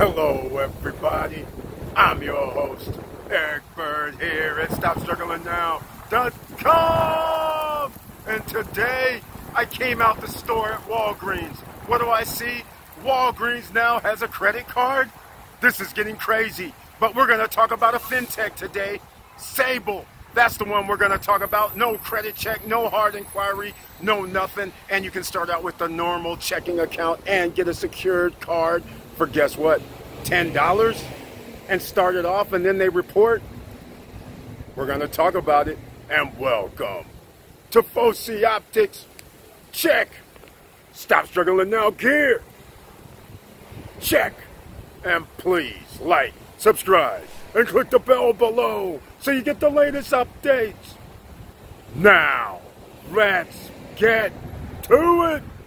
Hello, everybody. I'm your host, Eric Bird, here at StopStrugglingNow.com. And today, I came out the store at Walgreens. What do I see? Walgreens now has a credit card? This is getting crazy. But we're going to talk about a fintech today, Sable. That's the one we're going to talk about. No credit check, no hard inquiry, no nothing. And you can start out with the normal checking account and get a secured card for guess what? $10 and start it off and then they report. We're going to talk about it and welcome to Foci Optics. Check. Stop struggling now, gear. Check. And please like, subscribe, and click the bell below so you get the latest updates. Now, let's get to it.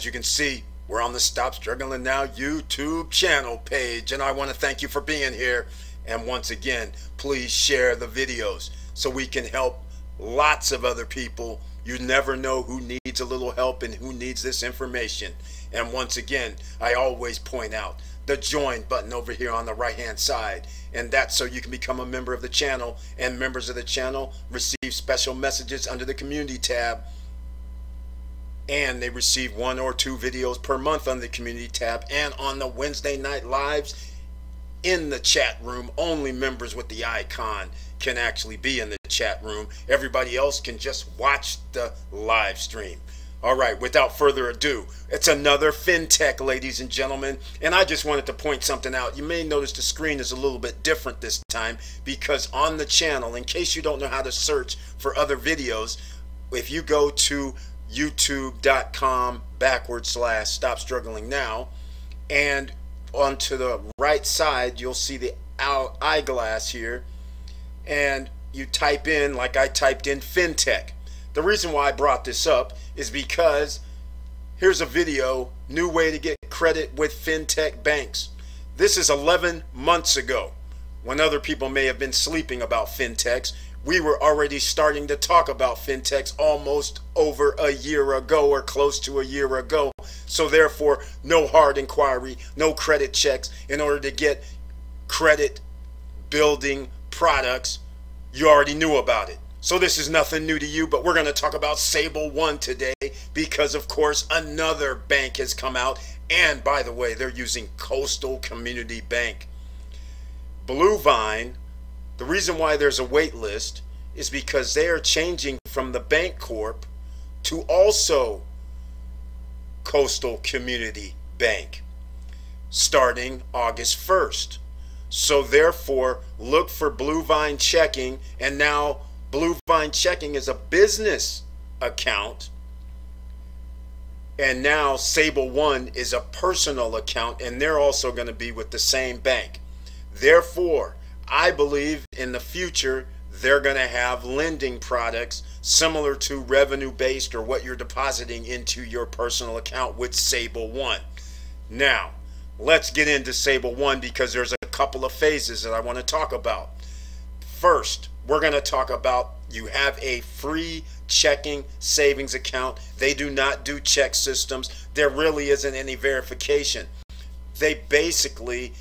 As you can see, we're on the Stop Struggling Now YouTube channel page. And I want to thank you for being here. And once again, please share the videos so we can help lots of other people. You never know who needs a little help and who needs this information. And once again, I always point out the join button over here on the right hand side. And that's so you can become a member of the channel. And members of the channel receive special messages under the community tab and they receive one or two videos per month on the community tab and on the Wednesday night lives in the chat room. Only members with the icon can actually be in the chat room. Everybody else can just watch the live stream. All right, without further ado, it's another fintech, ladies and gentlemen. And I just wanted to point something out. You may notice the screen is a little bit different this time because on the channel, in case you don't know how to search for other videos, if you go to youtube.com backward slash stop struggling now. And onto the right side you'll see the eyeglass here. And you type in like I typed in fintech. The reason why I brought this up is because here's a video new way to get credit with fintech banks. This is 11 months ago when other people may have been sleeping about fintechs we were already starting to talk about fintechs almost over a year ago or close to a year ago. So, therefore, no hard inquiry, no credit checks in order to get credit building products. You already knew about it. So, this is nothing new to you, but we're going to talk about Sable One today because, of course, another bank has come out. And by the way, they're using Coastal Community Bank. Bluevine the reason why there's a wait list is because they are changing from the Bancorp to also Coastal Community Bank starting August 1st. So therefore, look for Bluevine Checking and now Bluevine Checking is a business account and now Sable One is a personal account and they're also going to be with the same bank. Therefore, I believe in the future they're going to have lending products similar to revenue based or what you're depositing into your personal account with Sable One. Now, let's get into Sable One because there's a couple of phases that I want to talk about. First, we're going to talk about you have a free checking savings account. They do not do Chex Systems. There really isn't any verification. They basically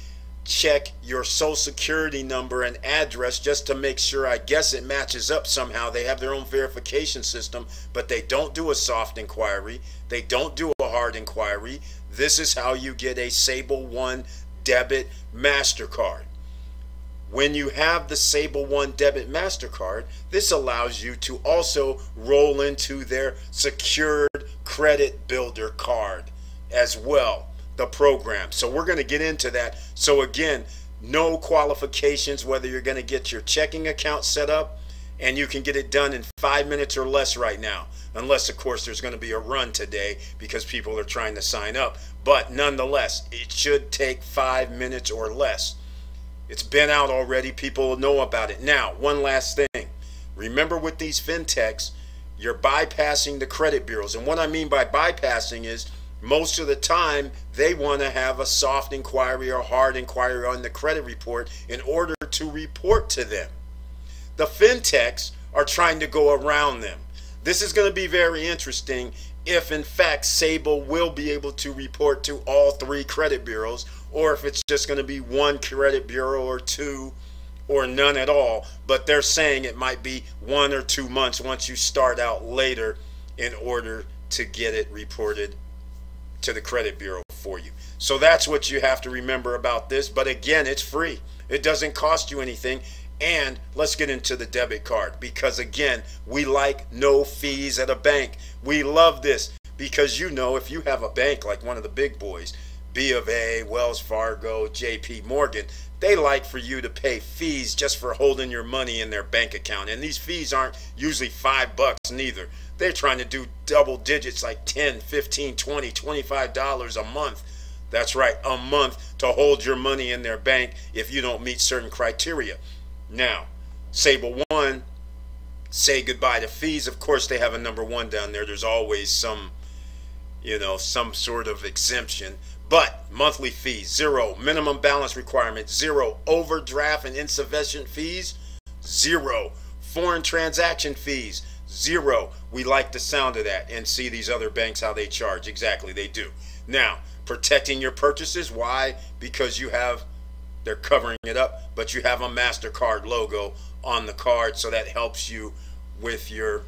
check your social security number and address just to make sure I guess it matches up somehow. They have their own verification system, but they don't do a soft inquiry. They don't do a hard inquiry. This is how you get a Sable One debit MasterCard. When you have the Sable One debit MasterCard, this allows you to also roll into their secured credit builder card as well the program. So we're going to get into that. So again, no qualifications whether you're going to get your checking account set up and you can get it done in five minutes or less right now. unless, of course, there's going to be a run today because people are trying to sign up. But nonetheless, it should take five minutes or less. It's been out already. People know about it. Now, one last thing. Remember with these fintechs, you're bypassing the credit bureaus. And what I mean by bypassing is most of the time they want to have a soft inquiry or hard inquiry on the credit report in order to report to them. The fintechs are trying to go around them. This is going to be very interesting if in fact Sable will be able to report to all three credit bureaus or if it's just going to be one credit bureau or two or none at all. But they're saying it might be one or two months once you start out later in order to get it reported to the credit bureau for you. So that's what you have to remember about this. But again, it's free. It doesn't cost you anything. And let's get into the debit card because again, we like no fees at a bank. We love this because you know if you have a bank like one of the big boys, B of A, Wells Fargo, JP Morgan, they like for you to pay fees just for holding your money in their bank account. And these fees aren't usually 5 bucks neither. They're trying to do double digits like 10, 15, 20, 25 dollars a month. That's right, a month to hold your money in their bank if you don't meet certain criteria. Now, Sable One, say goodbye to fees. Of course, they have a number one down there. There's always some, you know, some sort of exemption. But monthly fees, zero. Minimum balance requirement, zero. Overdraft and insufficient fees, zero. Foreign transaction fees, zero. We like the sound of that and see these other banks how they charge. Exactly, they do. Now, protecting your purchases. Why? Because you have, they're covering it up, but you have a MasterCard logo on the card, so that helps you with your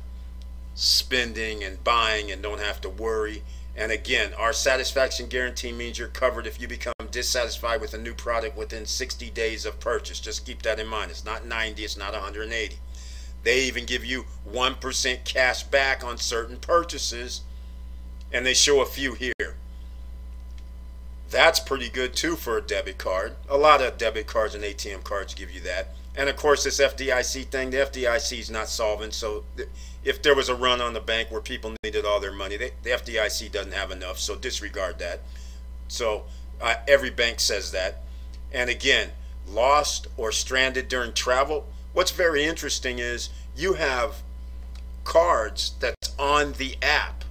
spending and buying and don't have to worry. And again, our satisfaction guarantee means you're covered if you become dissatisfied with a new product within 60 days of purchase. Just keep that in mind. It's not 90, it's not 180. They even give you 1% cash back on certain purchases, and they show a few here. That's pretty good too for a debit card. A lot of debit cards and ATM cards give you that. And of course, this FDIC thing, the FDIC is not solvent. So if there was a run on the bank where people needed all their money, they, the FDIC doesn't have enough. So disregard that. So uh, every bank says that. And again, lost or stranded during travel. What's very interesting is you have cards that's on the app,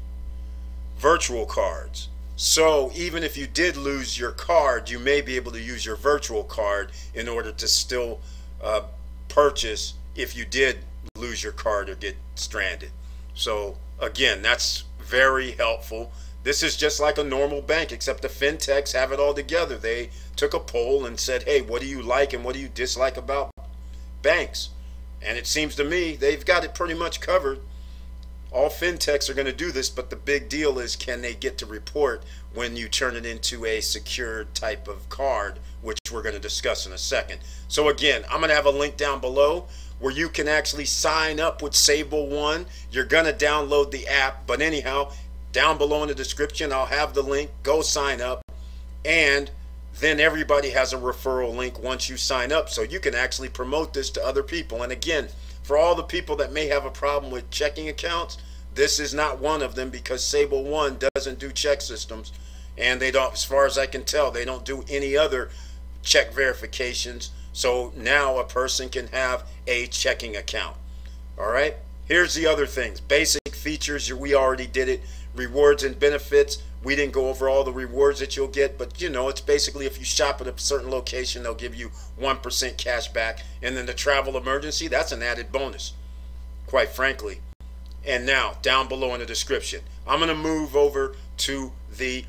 virtual cards. So even if you did lose your card, you may be able to use your virtual card in order to still uh, purchase if you did lose your card or get stranded. So again, that's very helpful. This is just like a normal bank, except the fintechs have it all together. They took a poll and said, hey, what do you like and what do you dislike about banks? And it seems to me they've got it pretty much covered all fintechs are going to do this, but the big deal is can they get to report when you turn it into a secured type of card, which we're going to discuss in a second. So again, I'm going to have a link down below where you can actually sign up with Sable One. You're going to download the app, but anyhow, down below in the description, I'll have the link. Go sign up, and then everybody has a referral link once you sign up, so you can actually promote this to other people. And again, for all the people that may have a problem with checking accounts, this is not one of them because Sable One doesn't do Chex Systems. And they don't, as far as I can tell, they don't do any other check verifications. So now a person can have a checking account. All right. Here's the other things basic features. We already did it. Rewards and benefits. We didn't go over all the rewards that you'll get, but you know, it's basically if you shop at a certain location, they'll give you 1% cash back. And then the travel emergency, that's an added bonus, quite frankly. And now, down below in the description, I'm going to move over to the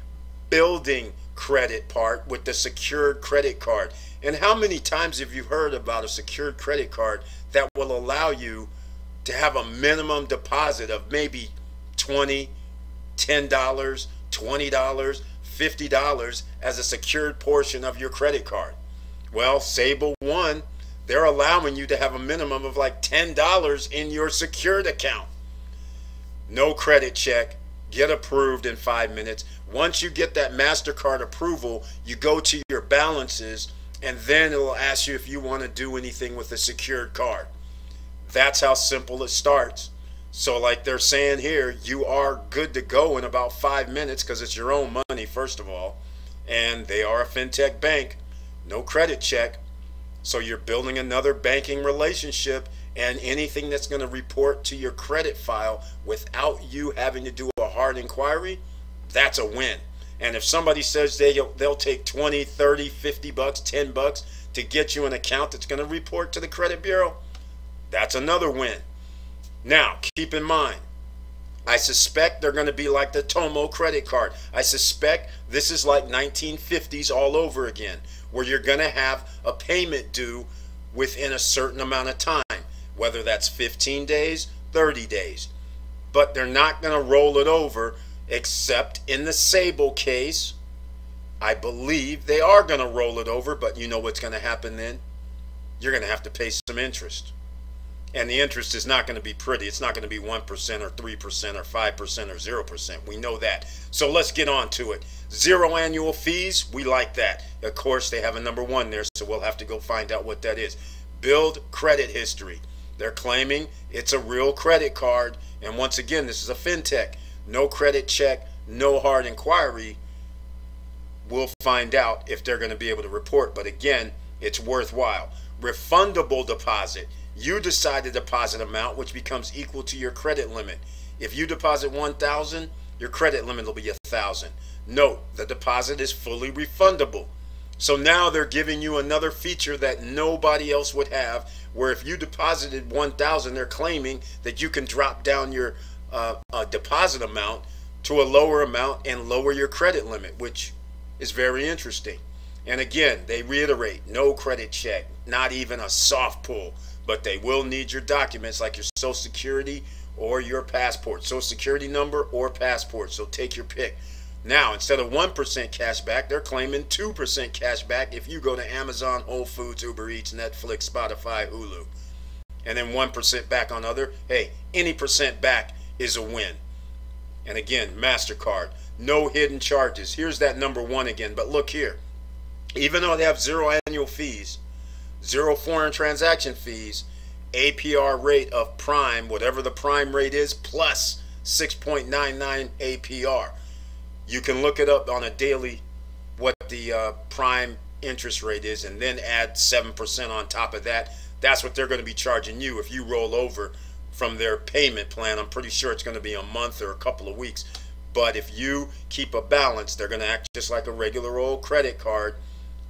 building credit part with the secured credit card. And how many times have you heard about a secured credit card that will allow you to have a minimum deposit of maybe 20, $10, $20, $50 as a secured portion of your credit card. Well, Sable One, they're allowing you to have a minimum of like $10 in your secured account. No credit check, get approved in five minutes. Once you get that MasterCard approval, you go to your balances and then it will ask you if you want to do anything with a secured card. That's how simple it starts. So, like they're saying here, you are good to go in about five minutes because it's your own money, first of all. And they are a fintech bank, no credit check. So, you're building another banking relationship and anything that's going to report to your credit file without you having to do a hard inquiry, that's a win. And if somebody says they they'll take 20, 30, 50 bucks, 10 bucks to get you an account that's going to report to the credit bureau, that's another win. Now, keep in mind, I suspect they're going to be like the Tomo credit card. I suspect this is like 1950s all over again, where you're going to have a payment due within a certain amount of time, whether that's 15 days, 30 days. But they're not going to roll it over, except in the Sable case. I believe they are going to roll it over, but you know what's going to happen then? You're going to have to pay some interest and the interest is not going to be pretty. It's not going to be 1% or 3% or 5% or 0%. We know that. So let's get on to it. Zero annual fees, we like that. Of course, they have a number one there, so we'll have to go find out what that is. Build credit history. They're claiming it's a real credit card. And once again, this is a fintech. No credit check, no hard inquiry. We'll find out if they're going to be able to report. But again, it's worthwhile. Refundable deposit you decide the deposit amount, which becomes equal to your credit limit. If you deposit 1000 your credit limit will be 1000 Note, the deposit is fully refundable. So now they're giving you another feature that nobody else would have, where if you deposited 1000 they're claiming that you can drop down your uh, uh, deposit amount to a lower amount and lower your credit limit, which is very interesting. And again, they reiterate no credit check, not even a soft pull but they will need your documents like your social security or your passport, social security number or passport. So take your pick. Now, instead of 1% cash back, they're claiming 2% cash back if you go to Amazon, Whole Foods, Uber Eats, Netflix, Spotify, Hulu. And then 1% back on other. Hey, any percent back is a win. And again, MasterCard, no hidden charges. Here's that number one again. But look here. Even though they have zero annual fees, zero foreign transaction fees, APR rate of prime, whatever the prime rate is, plus 6.99 APR. You can look it up on a daily what the uh, prime interest rate is and then add 7% on top of that. That's what they're going to be charging you if you roll over from their payment plan. I'm pretty sure it's going to be a month or a couple of weeks. But if you keep a balance, they're going to act just like a regular old credit card.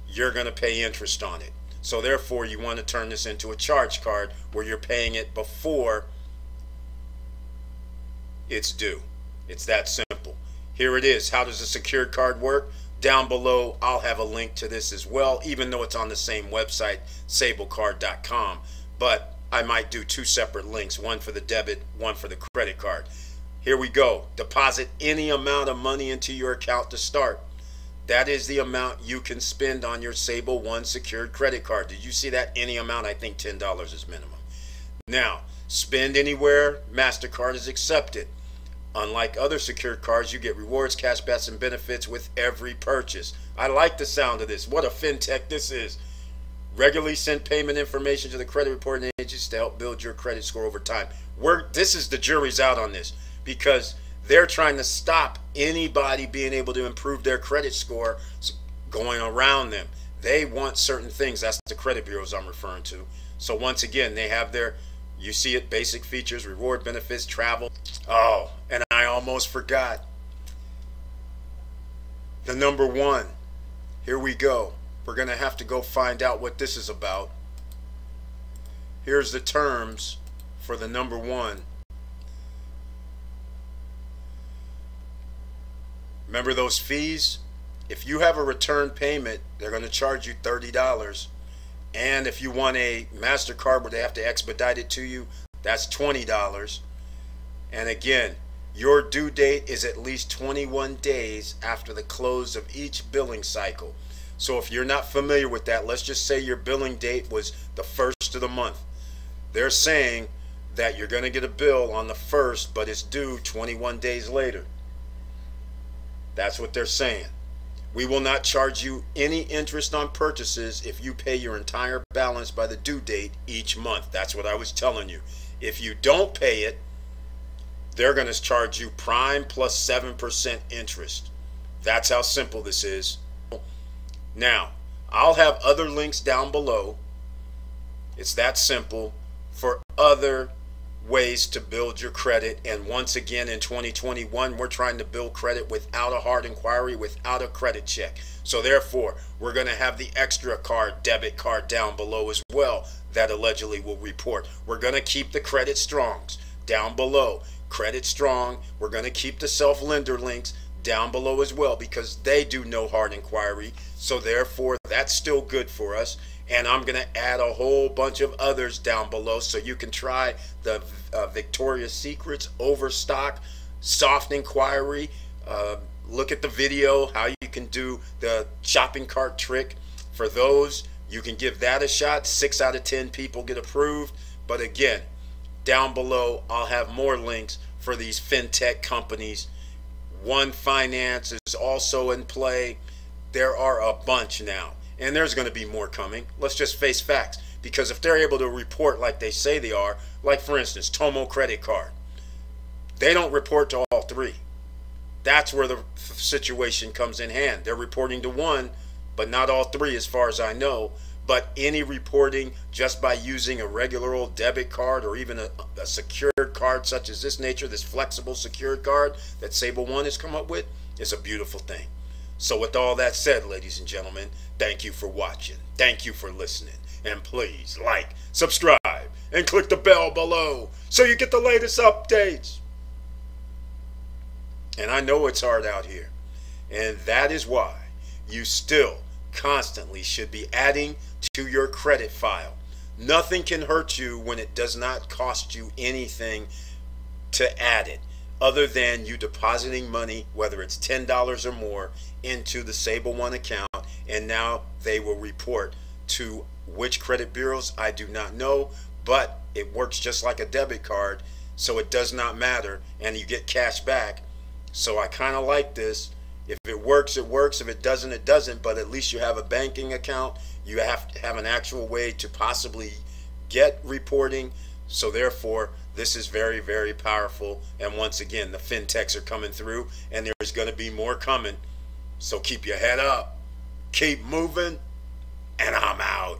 You're going to pay interest on it. So therefore, you want to turn this into a charge card where you're paying it before it's due. It's that simple. Here it is. How does a secured card work? Down below, I'll have a link to this as well, even though it's on the same website, sablecard.com. But I might do two separate links, one for the debit, one for the credit card. Here we go. Deposit any amount of money into your account to start. That is the amount you can spend on your Sable One secured credit card. Did you see that? Any amount, I think $10 is minimum. Now, spend anywhere, MasterCard is accepted. Unlike other secured cards, you get rewards, cashbacks, and benefits with every purchase. I like the sound of this. What a fintech this is. Regularly send payment information to the credit reporting agencies to help build your credit score over time. We're, this is the jury's out on this because they're trying to stop anybody being able to improve their credit score going around them. They want certain things. That's the credit bureaus I'm referring to. So once again, they have their, you see it, basic features, reward benefits, travel. Oh, and I almost forgot. The number one. Here we go. We're going to have to go find out what this is about. Here's the terms for the number one. Remember those fees? If you have a return payment, they're going to charge you $30. And if you want a MasterCard where they have to expedite it to you, that's $20. And again, your due date is at least 21 days after the close of each billing cycle. So if you're not familiar with that, let's just say your billing date was the first of the month. They're saying that you're going to get a bill on the first, but it's due 21 days later. That's what they're saying. We will not charge you any interest on purchases if you pay your entire balance by the due date each month. That's what I was telling you. If you don't pay it, they're going to charge you prime plus 7% interest. That's how simple this is. Now, I'll have other links down below. It's that simple for other ways to build your credit. And once again, in 2021, we're trying to build credit without a hard inquiry, without a credit check. So therefore, we're going to have the extra card, debit card down below as well that allegedly will report. We're going to keep the credit strongs down below. Credit strong. We're going to keep the self-lender links down below as well because they do no hard inquiry. So therefore, that's still good for us. And I'm going to add a whole bunch of others down below so you can try the uh, Victoria's Secrets Overstock Soft Inquiry. Uh, look at the video how you can do the shopping cart trick. For those, you can give that a shot. Six out of 10 people get approved. But again, down below, I'll have more links for these fintech companies one Finance is also in play. There are a bunch now, and there's going to be more coming. Let's just face facts. Because if they're able to report like they say they are, like for instance, Tomo Credit Card, they don't report to all three. That's where the situation comes in hand. They're reporting to one, but not all three, as far as I know. But any reporting just by using a regular old debit card or even a, a secured card such as this nature, this flexible secured card that Sable One has come up with, is a beautiful thing. So with all that said, ladies and gentlemen, thank you for watching. Thank you for listening. And please like, subscribe, and click the bell below so you get the latest updates. And I know it's hard out here. And that is why you still constantly should be adding to your credit file. Nothing can hurt you when it does not cost you anything to add it other than you depositing money, whether it's $10 or more, into the Sable One account, and now they will report to which credit bureaus, I do not know, but it works just like a debit card, so it does not matter, and you get cash back. So I kind of like this. If it works, it works. If it doesn't, it doesn't. But at least you have a banking account. You have to have an actual way to possibly get reporting. So therefore, this is very, very powerful. And once again, the fintechs are coming through, and there's going to be more coming. So keep your head up, keep moving, and I'm out.